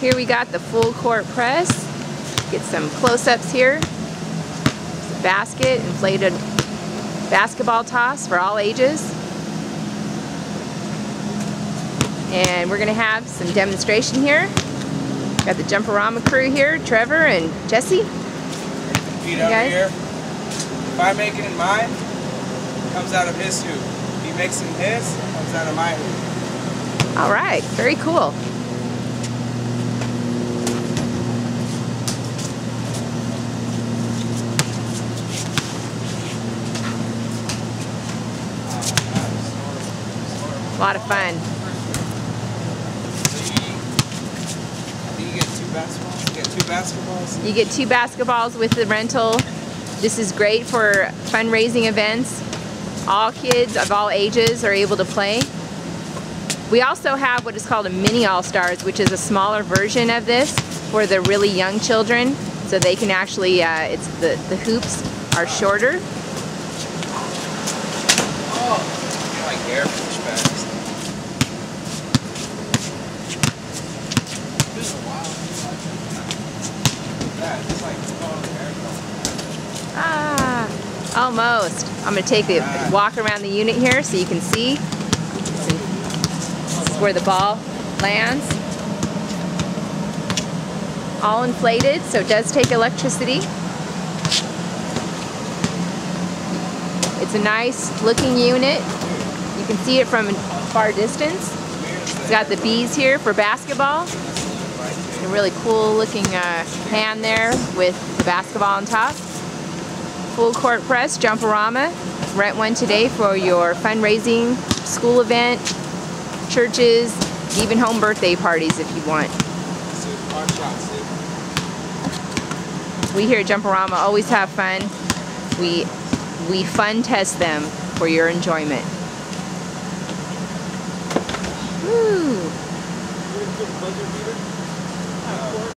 Here we got the full court press. Get some close-ups here. Basket, inflated basketball toss for all ages. And we're gonna have some demonstration here. Got the Jump O'Rama crew here, Trevor and Jesse. Feet over guys? here. If I make it in mine, it comes out of his hoop. If he makes it in his, it comes out of my hoop. All right, very cool. A lot of fun. So you, you get two basketballs. You get two basketballs. You get two basketballs with the rental. This is great for fundraising events. All kids of all ages are able to play. We also have what is called a mini All-Stars, which is a smaller version of this for the really young children. So they can actually, uh, it's the, the hoops are shorter. Oh, like airfish bags. This is wild. That, it's like oh, Ah, almost. I'm gonna take the walk around the unit here so you can see. This is where the ball lands. All inflated, so it does take electricity. It's a nice looking unit. You can see it from a far distance. It's got the bees here for basketball. A really cool looking uh, hand there with the basketball on top. Full court press, Jump O'Rama. Rent one today for your fundraising, school event, churches, even home birthday parties if you want. We here at Jump O'Rama always have fun. We we fun test them for your enjoyment.